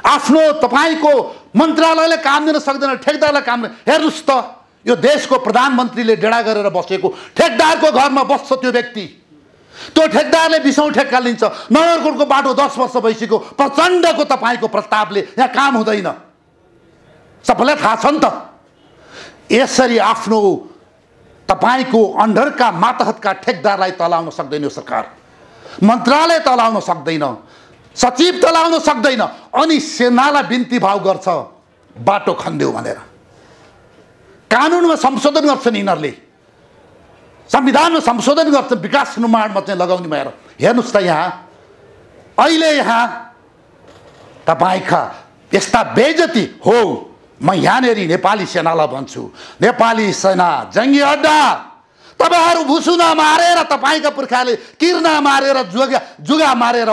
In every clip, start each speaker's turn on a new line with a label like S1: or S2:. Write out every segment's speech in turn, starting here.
S1: आफ्नो तपाईँको मन्त्रालयले काम दिन सक्दैन ठेकदारलाई काम हेर्नुहोस् त यो देशको प्रधानमन्त्रीले डेडा गरेर बसेको ठेकदारको घरमा बस्छ त्यो व्यक्ति। त्यो ठेकदारले बिसौँ ठेक्का लिन्छ। नगरकोटको बाटो दस वर्ष भइसक्यो। प्रचण्डको तपाईँको प्रस्तावले यहाँ काम हुँदैन। सबैलाई थाहा छ नि त। यसरी आफ्नो तपाईँको अन्डरका मातहतका ठेकदारलाई तलाउन सक्दैन यो सरकार। मन्त्रालय तलाउन सक्दैन। सचिव तलाउन सक्दैन। अनि सेनालाई बिन्ती भाव गर्छ। बाटो खनिदेऊ भनेर। कानुनमा संशोधन गर्छन् यिनीहरूले। संविधानमा संशोधन गर्छन्। विकास निर्माणमा चाहिँ लगाउने भएर। हेर्नुहोस् त यहाँ। अहिले यहाँ तपाईँका यस्ता बेजती हो। म यहाँनिर नेपाली सेनालाई भन्छु। नेपाली सेना जङ्गी अड्डा। तपाईँहरू भुसुना मारेर तपाईँका पुर्खाले किर्ना मारेर जुगा जुगा मारेर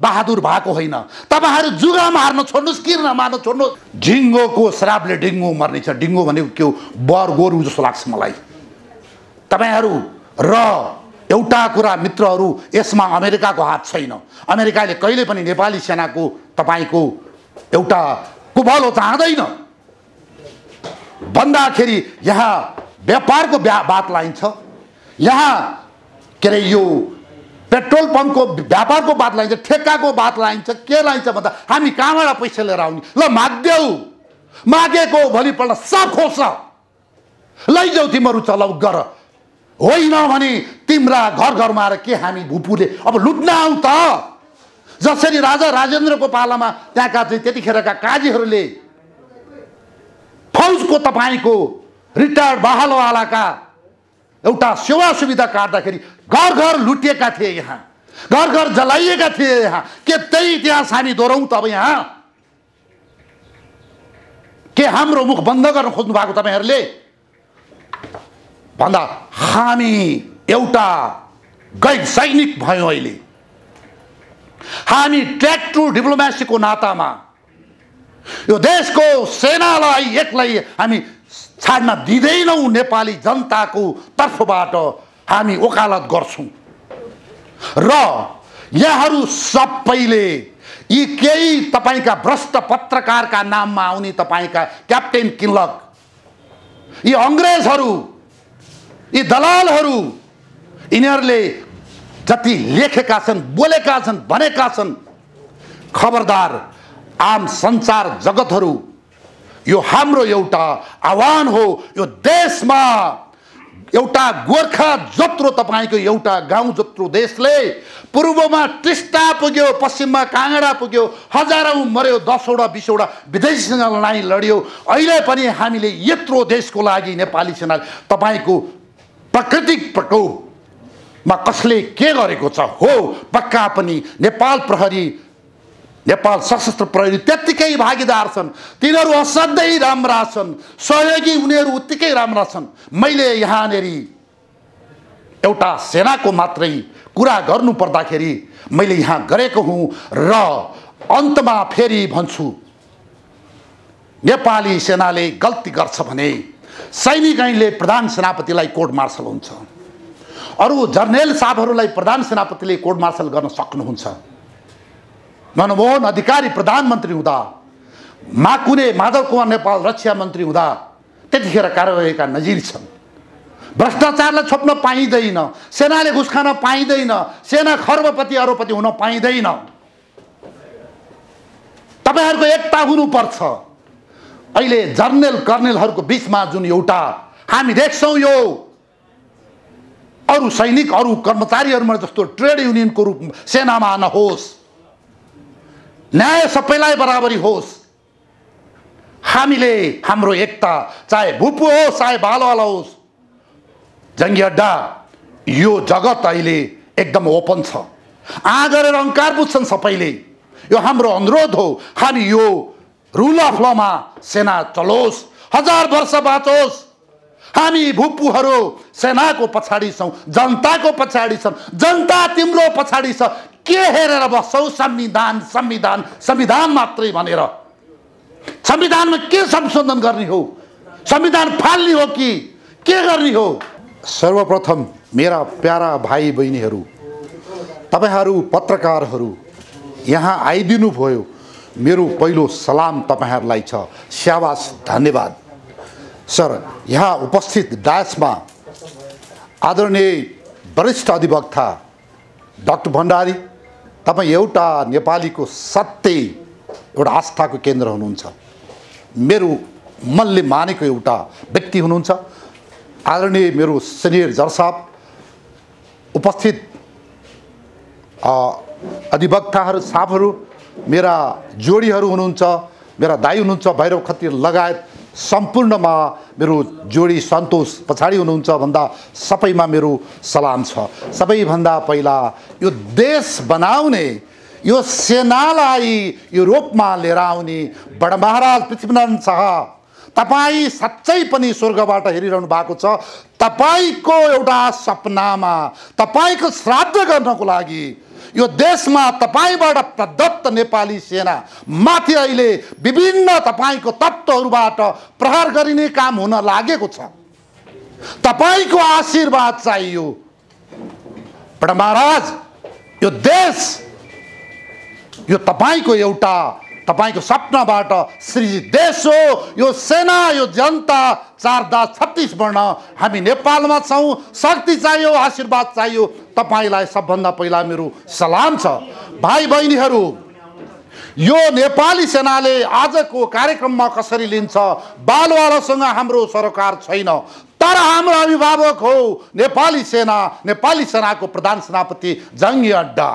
S1: बहादुर भएको होइन। तपाईँहरू जुगा मार्न छोड्नुहोस् किर्न मार्न छोड्नुहोस्। ढिङ्गोको श्रापले डिङ्गो मर्ने छ डिङ्गो भनेको के हो? बर गोरु जस्तो लाग्छ मलाई। तपाईँहरू र एउटा कुरा मित्रहरू यसमा अमेरिकाको हात छैन। अमेरिकाले कहिले पनि नेपाली सेनाको तपाईँको एउटा कुभलो चाहँदैन। भन्दाखेरि यहाँ व्यापारको व्या बात लाइन्छ। यहाँ के अरे यो पेट्रोल पम्पको व्यापारको बात लाइन्छ ठेक्काको बात लाइन्छ के लाइन्छ भन्दा हामी कहाँबाट पैसा लिएर आउने? ल माग्देऊ। मागेको भोलिपल्ट सब खोज्छ लैजाऊ तिमीहरू चलाउ गर। होइन भने तिम्रा घर घरमा आएर के हामी भुपुले? अब लुट्न आउँ त। जसरी राजा राजेन्द्रको पालामा त्यहाँका चाहिँ त्यतिखेरका काजीहरूले फौजको तपाईँको रिटायर्ड बहालवालाका एउटा सेवा सुविधा काट्दाखेरि घर घर लुटिएका थिए यहाँ। घर घर जलाइएका थिए यहाँ। के त्यही इतिहास हामी दोहोऱ्याउँ त अब यहाँ। के हाम्रो मुख बन्द गर्न खोज्नु भएको तपाईँहरूले? भन्दा हामी एउटा गैर सैनिक भयौँ अहिले। हामी ट्र्याक टु डिप्लोमेसीको नातामा। यो देशको सेनालाई एकलाई हामी छाड्न दिँदैनौँ नेपाली जनताको तर्फबाट हामी वकालत गर्छौँ। र यहाँहरू सबैले यी केही तपाईँका भ्रष्ट पत्रकारका नाममा आउने तपाईँका क्याप्टेन किल्लक यी अङ्ग्रेजहरू यी दलालहरू यिनीहरूले जति लेखेका छन् बोलेका छन् भनेका छन् खबरदार आम संसार जगतहरू यो हाम्रो एउटा आह्वान हो यो देशमा एउटा गोर्खा जत्रो तपाईँको एउटा गाउँ जत्रो देशले पूर्वमा टिस्टा पुग्यो पश्चिममा काँगडा पुग्यो हजारौँ मर्यो दसवटा बिसवटा विदेशीसँग लडाइँ लड्यो। अहिले पनि हामीले यत्रो देशको लागि नेपाली सेना तपाईँको प्राकृतिक प्रकोपमा कसले के गरेको छ हो पक्का पनि नेपाल प्रहरी नेपाल सशस्त्र प्रहरी त्यत्तिकै भागीदार छन् तिनीहरू असाध्यै राम्रा छन् सहयोगी उनीहरू उत्तिकै राम्रा छन् मैले यहाँनिर एउटा सेनाको मात्रै कुरा गर्नु पर्दाखेरि मैले यहाँ गरेको हुँ र अन्तमा फेरि भन्छु नेपाली सेनाले गल्ती गर्छ भने सैनिक ऐनले प्रधान सेनापतिलाई कोर्ट मार्सल हुन्छ अरू जर्नेल साहबहरूलाई प्रधान सेनापतिले कोर्ट मार्सल गर्न सक्नुहुन्छ मनमोहन अधिकारी प्रधानमन्त्री हुँदा माकुने माधव कुमार नेपाल रक्षा मन्त्री हुँदा त्यतिखेर कारवाहीका नजिर छन् भ्रष्टाचारलाई छोप्न पाइँदैन सेनाले घुस खान पाइँदैन सेना खर्बपति अरबपति हुन पाइँदैन तपाईँहरूको एकता हुनुपर्छ अहिले जर्नेल कर्नेलहरूको बिचमा जुन एउटा हामी देख्छौँ यो अरू सैनिक अरू कर्मचारीहरूमा जस्तो ट्रेड युनियनको रूप सेनामा नहोस् न्याय सबैलाई बराबरी होस्। हामीले हाम्रो एकता चाहे भुपु होस् चाहे बालवाला होस् जङ्गी अड्डा यो जगत अहिले एकदम ओपन छ। आ गरेर अङ्कार बुझ्छन् सबैले। यो हाम्रो अनुरोध हो हामी यो रुल अफ लमा सेना चलोस् हजार वर्ष बाँचोस्। हामी भुपुहरू सेनाको पछाडि छौँ जनताको पछाडि छौँ। जनता तिम्रो पछाडि छ। के हेरेर बस्छौ? संविधान संविधान संविधान मात्रै भनेर। संविधानमा के संशोधन गर्ने हो? संविधान फाल्ने हो कि के गर्ने हो? सर्वप्रथम मेरा प्यारा भाइ बहिनीहरू तपाईँहरू पत्रकारहरू यहाँ आइदिनु भयो मेरो पहिलो सलाम तपाईँहरूलाई छ। स्याबास धन्यवाद। सर यहाँ उपस्थित डायसमा आदरणीय वरिष्ठ अधिवक्ता डक्टर भण्डारी तपाईँ एउटा नेपालीको सत्य एउटा आस्थाको केन्द्र हुनुहुन्छ मेरो मनले मानेको एउटा व्यक्ति हुनुहुन्छ आदरणीय मेरो सिनियर जज साहब उपस्थित अधिवक्ताहरू साहबहरू मेरा जोडीहरू हुनुहुन्छ मेरा दाई हुनुहुन्छ भैरव खतिर लगायत सम्पूर्णमा मेरो जोडी सन्तोष पछाडि हुनुहुन्छ भन्दा सबैमा मेरो सलाम छ। सबैभन्दा पहिला यो देश बनाउने यो सेनालाई यो रूपमा लिएर आउने बड महाराज पृथ्वीनारायण शाह तपाईँ साँच्चै पनि स्वर्गबाट हेरिरहनु भएको छ। तपाईँको एउटा सपनामा तपाईँको श्राद्ध गर्नको लागि यो देशमा तपाईँबाट प्रदत्त नेपाली सेना माथि अहिले विभिन्न तपाईँको तत्त्वहरूबाट प्रहार गरिने काम हुन लागेको छ। तपाईँको आशीर्वाद चाहियो। महाराज यो देश यो तपाईँको एउटा तपाईँको सपनाबाट श्री देश हो। यो सेना यो जनता चार दस छत्तिस वर्ण। हामी नेपालमा छौँ। शक्ति चाहियो आशीर्वाद चाहियो। तपाईँलाई सबभन्दा पहिला मेरो सलाम छ। भाइ बहिनीहरू यो नेपाली सेनाले आजको कार्यक्रममा कसरी लिन्छ बालवालासँग हाम्रो सरकार छैन। तर हाम्रो अभिभावक हो नेपाली सेना नेपाली सेनाको प्रधान सेनापति जङ्गी अड्डा।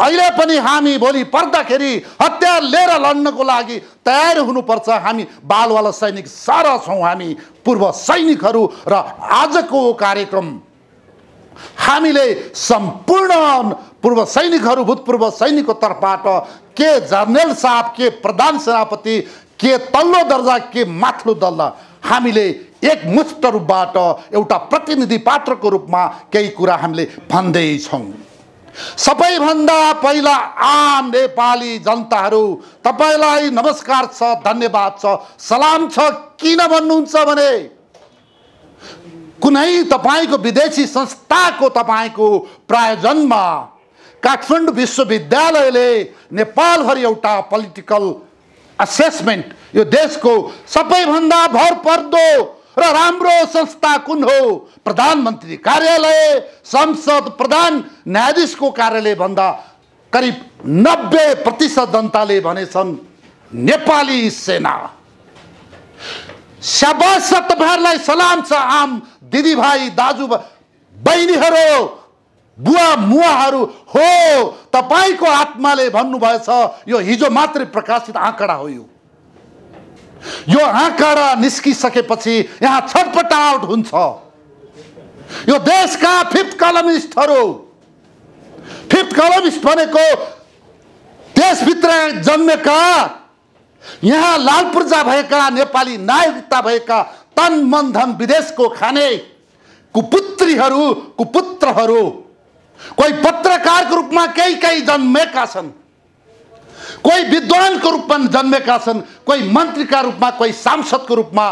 S1: अहिले पनि हामी भोलि पर्दाखेरि हतियार लिएर लड्नको लागि तयार हुनुपर्छ। हामी बालवाला सैनिक सारा छौँ हामी पूर्व सैनिकहरू र आजको कार्यक्रम। हामीले सम्पूर्ण पूर्व सैनिकहरू भूतपूर्व सैनिकको तर्फबाट के जर्नेल साहब के प्रधान सेनापति के तल्लो दर्जा के माथिल्लो दल हामीले एक मुष्ट रूपबाट एउटा प्रतिनिधि पात्रको रूपमा केही कुरा हामीले भन्दैछौँ। सबैभन्दा पहिला आम नेपाली जनताहरू तपाईँलाई नमस्कार छ धन्यवाद छ सलाम छ किन भन्नुहुन्छ भने कुनै तपाईँको विदेशी संस्थाको तपाईँको प्रायोजनमा काठमाडौँ विश्वविद्यालयले नेपालभरि एउटा पोलिटिकल असेसमेन्ट यो देशको सबैभन्दा भरपर्दो र राम्रो संस्था कुन हो? प्रधानमन्त्री कार्यालय संसद प्रधान न्यायाधीशको कार्यालय भन्दा करिब नब्बे प्रतिशत जनताले भनेछन् नेपाली सेना। स्याबास तपाईँहरूलाई सलाम छ आम दिदीभाइ दाजु बहिनीहरू बुवा मुवाहरू हो तपाईँको आत्माले भन्नुभएछ यो हिजो मात्रै प्रकाशित आँकडा हो यो। यो आँकडा निस्किसकेपछि यहाँ छटपटाउट हुन्छ। यो देशका फिफ्थ कलमिस्टहरू फिफ्थ कलमिस्ट भनेको देशभित्र जन्मेका यहाँ लाल पूर्जा भएका नेपाली नागरिकता भएका तन मन धन विदेशको खाने कुपुत्रीहरू कुपुत्रहरू कोही पत्रकारको रूपमा केही केही जन्मेका छन्। कोही विद्वानको रूपमा जन्मेका छन् कोही मन्त्रीका रूपमा कोही सांसदको रूपमा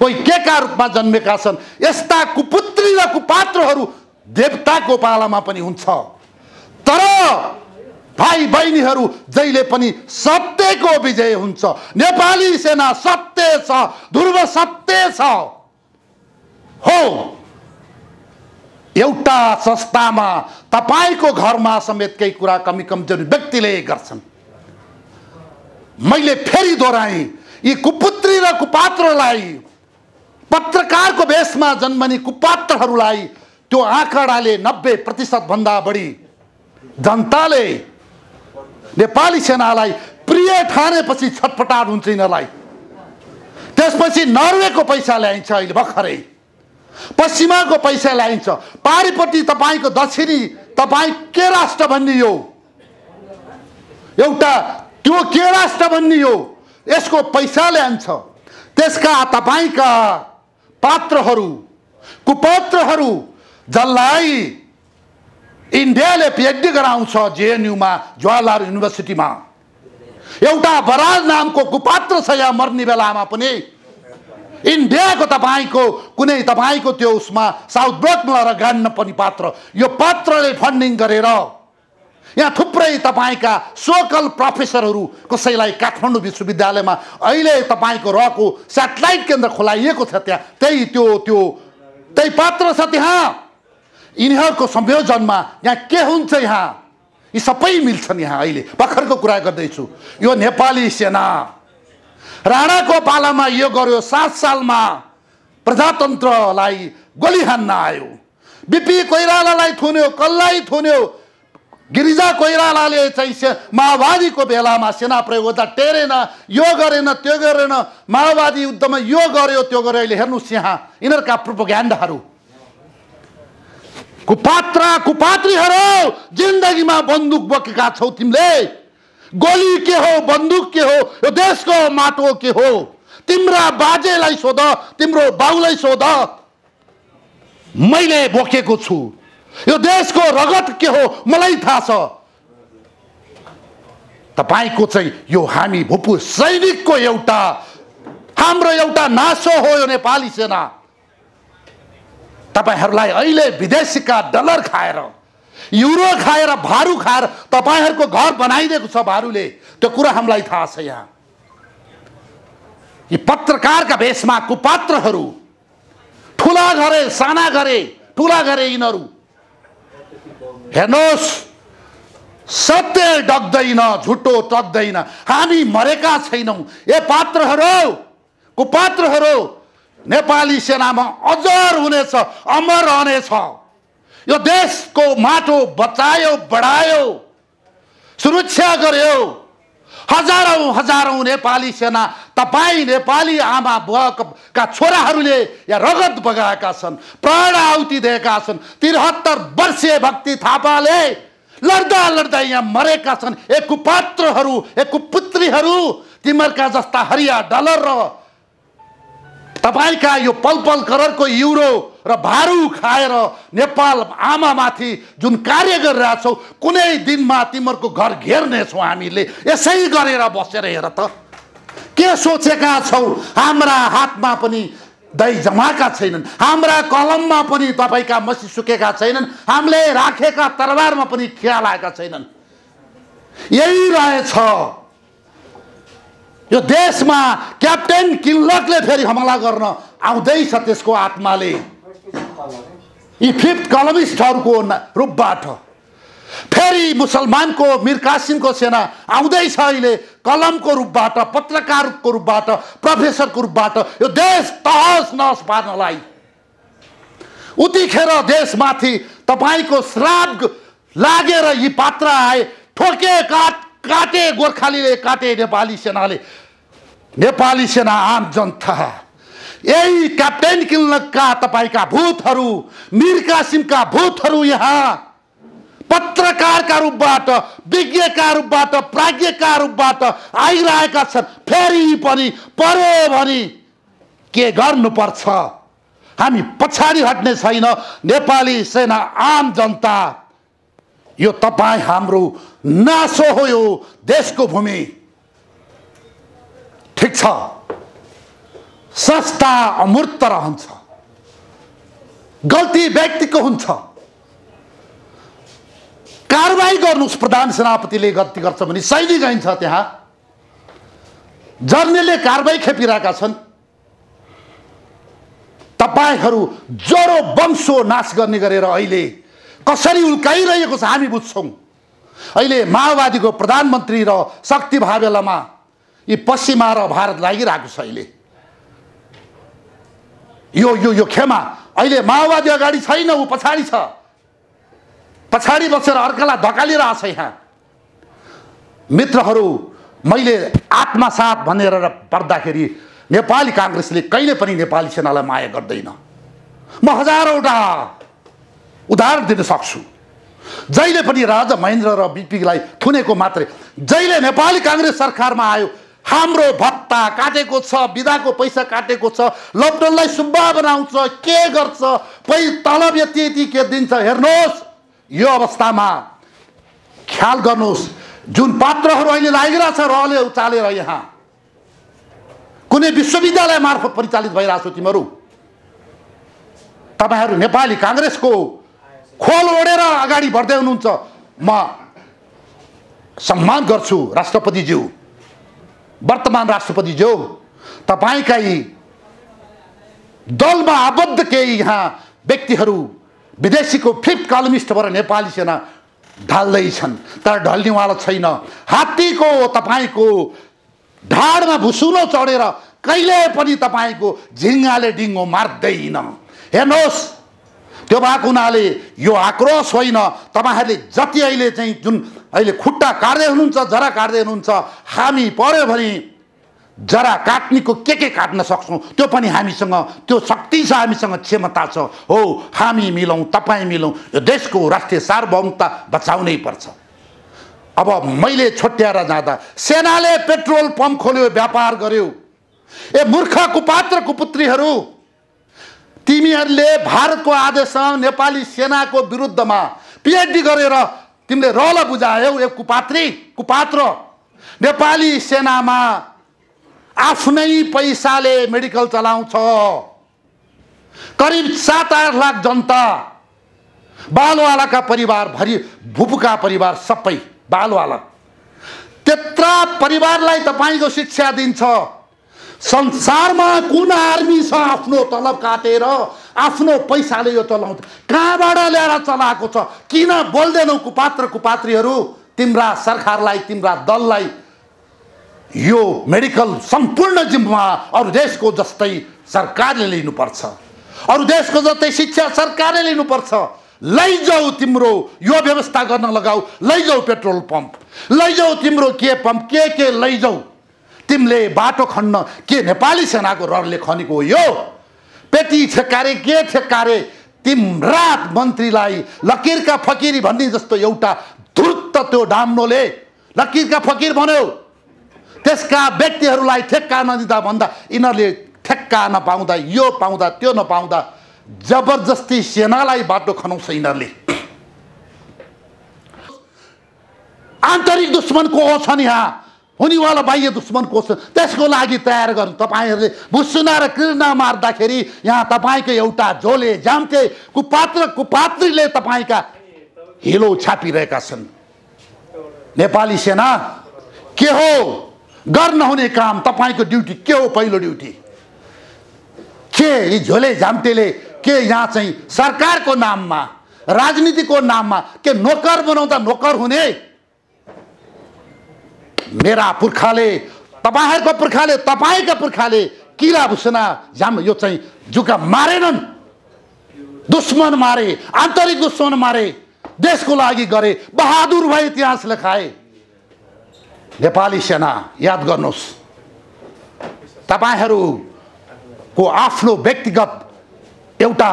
S1: कोही केका रूपमा जन्मेका छन् यस्ता कुपुत्री र कुपात्रहरू देवताको पालामा पनि हुन्छ। तर भाइ बहिनीहरू जहिले पनि सत्यको विजय हुन्छ। नेपाली सेना सत्य छ ध्रुव सत्य छ। हो। एउटा संस्थामा तपाईँको घरमा समेत केही कुरा कमी कमजोरी व्यक्तिले गर्छन्। मैले फेरि दोहोऱ्याएँ यी कुपुत्री र कुपात्रलाई पत्रकारको बेसमा जन्मने कुपात्रहरूलाई त्यो आँकडाले नब्बे प्रतिशतभन्दा बढी जनताले नेपाली सेनालाई प्रिय ठानेपछि छटपटाट हुन्छ यिनीहरूलाई। त्यसपछि नर्वेको पैसा ल्याइन्छ अहिले भर्खरै। पश्चिमाको पैसा ल्याइन्छ पारिपट्टि तपाईँको दक्षिणी तपाईँ के राष्ट्र भन्ने यो एउटा त्यो के राष्ट्र भन्ने हो? यसको पैसा ल्यान्छ। त्यसका तपाईँका पात्रहरू कुपत्रहरू जसलाई इन्डियाले पिएचडी गराउँछ जेएनयुमा जवाहरलाल युनिभर्सिटीमा। एउटा बराज नामको कुपात्र छ यहाँ मर्ने बेलामा पनि। इन्डियाको तपाईँको कुनै तपाईँको त्यो उसमा साउथ ब्लकमा लगाउन पनि पात्र। यो पात्रले फन्डिङ गरेर यहाँ थुप्रै तपाईँका सोकल प्रोफेसरहरू कसैलाई काठमाडौँ विश्वविद्यालयमा अहिले तपाईँको रहेको सेटेलाइट केन्द्र खोलाइएको छ त्यहाँ त्यही त्यो त्यो त्यही पात्र छ त्यहाँ। यिनीहरूको संयोजनमा यहाँ के हुन्छ यहाँ? यी सबै मिल्छन् यहाँ अहिले। भर्खरको कुरा गर्दैछु। यो नेपाली सेना। राणाको पालामा यो गर्यो सात सालमा प्रजातन्त्रलाई गोली हान्न आयो। बिपी कोइरालालाई थुन्यो कसलाई थुन्यो गिरिजा कोइरालाले चाहिँ माओवादीको बेलामा सेना प्रयोग गर्दा टेरेन यो गरेन त्यो गरेन माओवादी युद्धमा यो गर्यो त्यो गर्यो। अहिले हेर्नुहोस् यहाँ यिनीहरूका प्रोपोग्यान्डाहरू कुपात्र कुपात्रीहरू जिन्दगीमा बन्दुक बोकेका छौ तिमीले। गोली के हो बन्दुक के हो यो देशको माटो के हो। तिम्रा बाजेलाई सोध तिम्रो बाउलाई सोध। मैले बोकेको छु। यो देशको रगत के हो मलाई थाहा छ। तपाईँको चाहिँ यो हामी भुपु सैनिकको एउटा हाम्रो एउटा नासो हो यो नेपाली सेना। तपाईँहरूलाई अहिले विदेशीका डलर खाएर युरो खाएर भारू खाएर तपाईँहरूको घर बनाइदिएको छ भारूले। त्यो कुरा हामीलाई थाहा छ यहाँ। यी पत्रकारका भेषमा कुपात्रहरू ठुला गरे साना गरे ठुला गरे यिनीहरू। हेर्नुहोस् सत्य डग्दैन झुटो टक्दैन हामी मरेका छैनौँ। ए पात्रहरू कुपात्रहरू नेपाली सेनामा अजर हुनेछ अमर रहनेछ। यो देशको माटो बचायो बढायो। सुरक्षा गर्यो। हजारौँ हजारौँ नेपाली सेना तपाईँ नेपाली आमा बुवाका छोराहरूले यहाँ रगत बगाएका छन् प्राण आहुति दिएका छन्। त्रिहत्तर वर्षीय भक्ति थापाले लड्दा लड्दा यहाँ मरेका छन्। एक कुपात्रहरू एक कुपुत्रीहरू तिमीहरूका जस्ता हरिया डलर र तपाईँका यो पल पल करोडको युरो र भारू खाएर नेपाल आमामाथि जुन कार्य गरिरहेछौ कुनै दिनमा तिमीहरूको घर घेर्नेछौँ हामीले। यसै गरेर बसेर हेर त। के सोचेका छौ? हाम्रा हातमा पनि दही जमाएका छैनन्। हाम्रा कलममा पनि तपाईँका मसी सुकेका छैनन्। हामीले राखेका तरबारमा पनि खिया लागेका छैनन्। यही रहेछ। यो देशमा क्याप्टेन किल्लकले फेरि हमला गर्न आउँदैछ त्यसको आत्माले। यी फिफ्थ कलमिस्टहरूको रूपबाट फेरि मुसलमानको मिर कासिमको सेना आउँदैछ अहिले कलमको रूपबाट पत्रकारको रूपबाट प्रोफेसरको रूपबाट। यो देश तहस नहस पार्नलाई। उतिखेर देशमाथि तपाईँको श्राप लागेर यी पात्र आए ठोके काट काटे गोर्खालीले काटे नेपाली सेनाले। नेपाली सेना आम जनता। यही क्याप्टेन किल्लकका तपाईँका भूतहरू मिर कासिमका भूतहरू यहाँ। पत्रकारका रूपबाट विज्ञका रूपबाट प्राज्ञका रूपबाट आइरहेका छन्। फेरि पनि पर्यो भने के गर्नुपर्छ? हामी पछाडि हट्ने छैन। नेपाली सेना आम जनता यो तपाईँ हाम्रो नासो हो यो देशको भूमि। ठिक छ। संस्था अमूर्त रहन्छ। गल्ती व्यक्तिको हुन्छ। कारवाही गर्नुहोस् प्रधान सेनापतिले गल्ती गर्छ भने सैनिक आइन्छ त्यहाँ। जर्नेलले कारवाही खेपिरहेका छन्। तपाईँहरू ज्वरो वंशो नाश गर्ने गरेर अहिले कसरी उल्काइरहेको छ हामी बुझ्छौँ। अहिले माओवादीको प्रधानमन्त्री र शक्ति भावेलामा यी पश्चिमा र भारत लागिरहेको छ अहिले। यो यो यो खेमा। अहिले माओवादी अगाडि छैन ऊ पछाडि छ। पछाडि बसेर अर्कालाई धकालिरहेछ यहाँ। मित्रहरू मैले आत्मसात भनेर पर्दाखेरि नेपाली काङ्ग्रेसले कहिले पनि नेपाली सेनालाई माया गर्दैन। म हजारौँवटा उदाहरण दिन सक्छु। जहिले पनि राजा महेन्द्र र बिपीलाई थुनेको मात्रै। जहिले नेपाली काङ्ग्रेस सरकारमा आयो हाम्रो भत्ता काटेको छ बिदाको पैसा काटेको छ लकडाउनलाई सुब्बा बनाउँछ के गर्छ पै तलब यति यति के दिन्छ हेर्नुहोस् यो अवस्थामा। ख्याल गर्नुहोस् जुन पात्रहरू अहिले लागिरहेछ रहले उचालेर यहाँ कुनै विश्वविद्यालय मार्फत परिचालित भइरहेको छ तिमीहरू। तपाईँहरू नेपाली काङ्ग्रेसको खोल ओढेर अगाडि बढ्दै हुनुहुन्छ। म सम्मान गर्छु राष्ट्रपतिज्यू। वर्तमान राष्ट्रपतिज्यू तपाईँका यी दलमा आबद्ध केही यहाँ व्यक्तिहरू विदेशीको फिफ्थ कलमिस्टबाट नेपाली सेना ढाल्दैछन्। तर ढल्नेवाला छैन। हात्तीको तपाईँको ढाडमा भुसुलो चढेर कहिले पनि तपाईँको झिङ्गाले डिङ्गो मार्दैन। हेर्नुहोस् त्यो भएको हुनाले यो आक्रोश होइन। तपाईँहरूले जति अहिले चाहिँ जुन अहिले खुट्टा काट्दै हुनुहुन्छ जरा काट्दै हुनुहुन्छ हामी पऱ्यो भने जरा काट्नेको के के काट्न सक्छौँ? त्यो पनि हामीसँग त्यो शक्ति छ हामीसँग क्षमता छ। हो हामी मिलौँ तपाईँ मिलौँ यो देशको राष्ट्रिय सार्वभौमता बचाउनै पर्छ। अब मैले छोट्याएर जाँदा सेनाले पेट्रोल पम्प खोल्यो व्यापार गर्यो। ए मूर्ख कुपात्र कुपुत्रीहरू तिमीहरूले भारतको आदेशसँग नेपाली सेनाको विरुद्धमा पिएचडी गरेर तिमीले रल बुझायौ ए कुपात्री कुपात्र। नेपाली सेनामा आफ्नै पैसाले मेडिकल चलाउँछ। करिब सात आठ लाख जनता बालवालाका परिवार भरि भुपुका परिवार सबै बालवाला त्यत्रा परिवारलाई तपाईँको शिक्षा दिन्छ। संसारमा कुन आर्मी छ आफ्नो तलब काटेर आफ्नो पैसाले यो चलाउँछ? कहाँबाट ल्याएर चलाएको छ? किन बोल्दैनौ कुपात्र कुपात्रीहरू? तिम्रा सरकारलाई तिम्रा दललाई यो मेडिकल सम्पूर्ण जिम्मा अरू देशको जस्तै सरकारले लिनुपर्छ। अरू देशको जस्तै शिक्षा सरकारले लिनुपर्छ। लैजाऊ तिम्रो यो व्यवस्था गर्न लगाऊ। लैजाऊ पेट्रोल पम्प। लैजाऊ तिम्रो के पम्प? के के लैजाऊ? तिमीले बाटो खन्न के नेपाली सेनाको रहरले खनेको हो यो? पेटी छेक्कारे के छेक्कारे? तिम्रा मन्त्रीलाई लकिरका फकिरी भन्ने जस्तो एउटा धुर्त त्यो डाम्नोले लकिरका फकिर भन्यो। त्यसका व्यक्तिहरूलाई ठेक्का नदिँदा भन्दा यिनीहरूले ठेक्का नपाउँदा यो पाउँदा त्यो नपाउँदा जबरजस्ती सेनालाई बाटो खनाउँछ यिनीहरूले। आन्तरिक दुश्मन को हो छन् यहाँ। हुनेवाला बाह्य दुश्मन को छ त्यसको लागि तयार गर्नु। तपाईँहरूले भुसुना र कृष्ण मार्दाखेरि यहाँ तपाईँको एउटा झोले जाम्थे। कुपात्र कुपात्रीले तपाईँका हिलो छापिरहेका छन्। नेपाली सेना के हो? गर्न हुने काम तपाईँको ड्युटी के हो पहिलो ड्युटी? के यी झोले झाम्टेले के यहाँ चाहिँ सरकारको नाममा राजनीतिको नाममा के नोकर बनाउँदा नोकर हुने? मेरा पुर्खाले तपाईँहरूको पुर्खाले तपाईँका पुर्खाले किरा भुसना झ्याम यो चाहिँ जुका मारेनन्। दुश्मन मारे आन्तरिक दुश्मन मारे देशको लागि गरे बहादुर भए इतिहास लेखाए। नेपाली सेना याद गर्नुहोस्। तपाईँहरूको आफ्नो व्यक्तिगत एउटा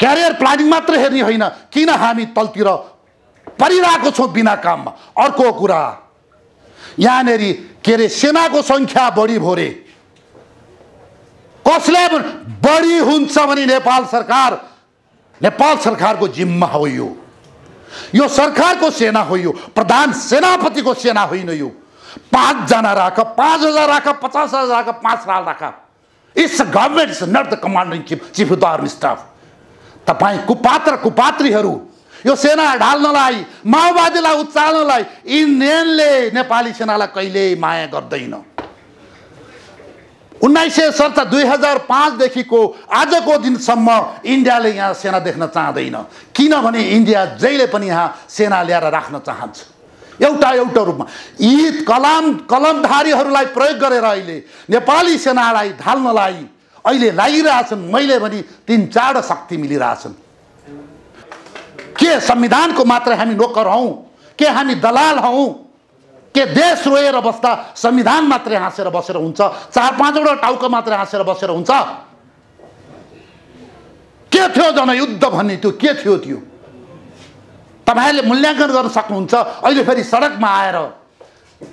S1: क्यारियर प्लानिङ मात्र हेर्ने होइन किन हामी तलतिर परिरहेको छौँ बिना काममा? अर्को कुरा यहाँनिर के अरे सेनाको सङ्ख्या बढी भोरे। कसले बढी हुन्छ भने नेपाल सरकार? नेपाल सरकारको जिम्मा हो यो। यो सरकारको सेना हो यो। प्रधान सेनापतिको सेना होइन यो। पाँचजना राख पाँच हजार राख पचास हजार राख पाँच साल राख। It's government it's not the commanding chief chief of the army staff तपाईँ कुपात्र कुपात्रीहरू यो सेना ढाल्नलाई माओवादीलाई उचाल्नलाई इन्डियनले नेपाली सेनालाई कहिल्यै माया गर्दैन। उन्नाइस सय सत्तर दुई हजार पाँचदेखिको आजको दिनसम्म इन्डियाले यहाँ सेना देख्न चाहँदैन। किनभने इन्डिया जहिले पनि यहाँ सेना ल्याएर राख्न चाहन्छ। एउटा एउटा रूपमा। यी कलाम कलमधारीहरूलाई प्रयोग गरेर अहिले नेपाली सेनालाई ढाल्नलाई अहिले लागिरहेछन्। मैले भने तिन चारवटा शक्ति मिलिरहेछन्। के संविधानको मात्र हामी नोकर हौँ? के हामी दलाल हौँ? के देश रोएर बस्दा संविधान मात्रै हाँसेर बसेर हुन्छ? चार पाँचवटा टाउको मात्रै हाँसेर बसेर हुन्छ? के थियो जनयुद्ध भन्ने त्यो? के थियो त्यो? तपाईँहरूले मूल्याङ्कन गर्न सक्नुहुन्छ। अहिले फेरि सडकमा आएर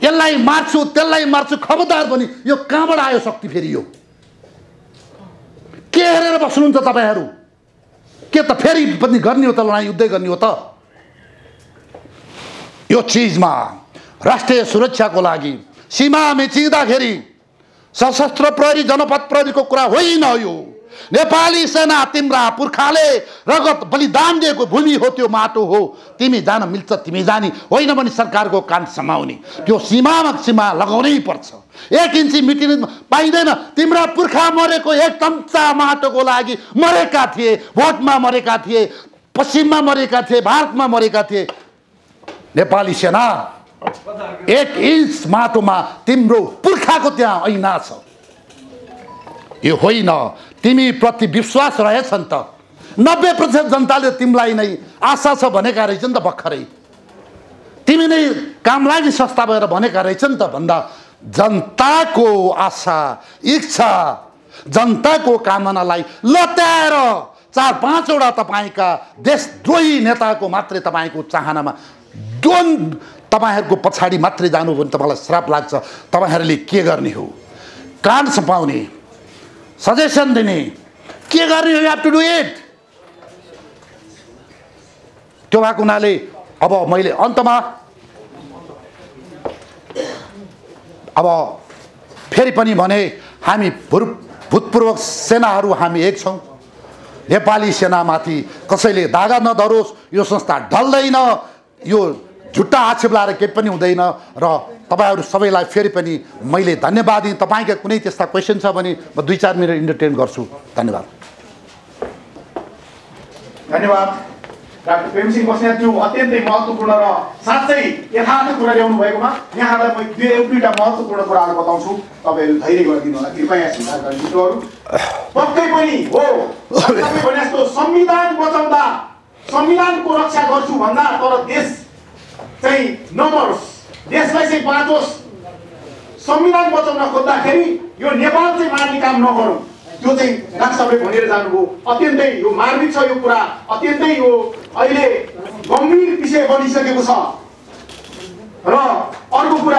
S1: यसलाई मार्छु त्यसलाई मार्छु खबरदार पनि यो कहाँबाट आयो शक्ति फेरि यो? के हेरेर बस्नुहुन्छ तपाईँहरू? के त फेरि पनि गर्ने हो त लडाइँ युद्धै गर्ने हो त? यो चिजमा राष्ट्रिय सुरक्षाको लागि सीमा मिचिँदाखेरि सशस्त्र प्रहरी जनपद प्रहरीको कुरा होइन यो। नेपाली सेना तिम्रा पुर्खाले रगत बलिदान दिएको भूमि हो त्यो माटो हो। तिमी जान मिल्छ तिमी जाने। होइन भने सरकारको कान समाउने। त्यो सीमामा सीमा लगाउनै पर्छ। एक इन्ची मिटिन पाइँदैन। तिम्रा पुर्खा मरेको एक चम्चा माटोको लागि मरेका थिए भोटमा मरेका थिए पश्चिममा मरेका थिए भारतमा मरेका थिए। नेपाली सेना एक इन्च माटोमा तिम्रो पुर्खाको त्यहाँ ऐना छ। यो होइन। तिमी प्रति विश्वास रहेछ नि त। नब्बे प्रतिशत जनताले तिमीलाई नै आशा छ भनेका रहेछ नि त भर्खरै। तिमी नै काम लागि संस्था भएर भनेका रहेछ नि त भन्दा जनताको आशा इच्छा जनताको कामनालाई लत्याएर चार पाँचवटा तपाईँका देशद्रोही नेताको मात्रै तपाईँको चाहनामा दोन तपाईँहरूको पछाडि मात्रै जानु भने तपाईँलाई श्राप लाग्छ। तपाईँहरूले के गर्ने हो? कान सपाउने। सजेसन दिने के गर्ने you have to do it त्यो भएको हुनाले अब मैले अन्तमा अब फेरि पनि भने हामी भूर भूतपूर्व सेनाहरू हामी एक छौँ। नेपाली सेनामाथि कसैले दागा नधरोस् यो संस्था ढल्दैन यो झुट्टा आक्षेप लाएर केही पनि हुँदैन र तपाईँहरू सबैलाई फेरि पनि मैले धन्यवाद दिएँ तपाईँका कुनै त्यस्ता क्वेसन छ भने म दुई चार मिनट इन्टरटेन गर्छु। धन्यवाद।
S2: धन्यवाद। डाक्टर प्रेमसिंह बस्नेतज्यू अत्यन्तै महत्त्वपूर्ण र साँच्चै यथार्थ कुरा ल्याउनु भएकोमा यहाँलाई म दुई एक दुईवटा महत्त्वपूर्ण कुराहरू बताउँछु। तपाईँहरू धैर्य गरिदिनु होला कृपया पक्कै पनि हो भने जस्तो संविधान बचाउँदा संविधानको रक्षा गर्छु भन्दा तर देश चाहिँ नमरोस्। देशलाई चाहिँ बाँचोस् संविधान बचाउन खोज्दाखेरि यो नेपाल चाहिँ मार्ने काम नगरौँ। त्यो चाहिँ डाक्टर साहबले भनेर जानुभयो। अत्यन्तै यो मार्मिक छ यो कुरा। अत्यन्तै यो अहिले गम्भीर विषय बनिसकेको छ। र अर्को कुरा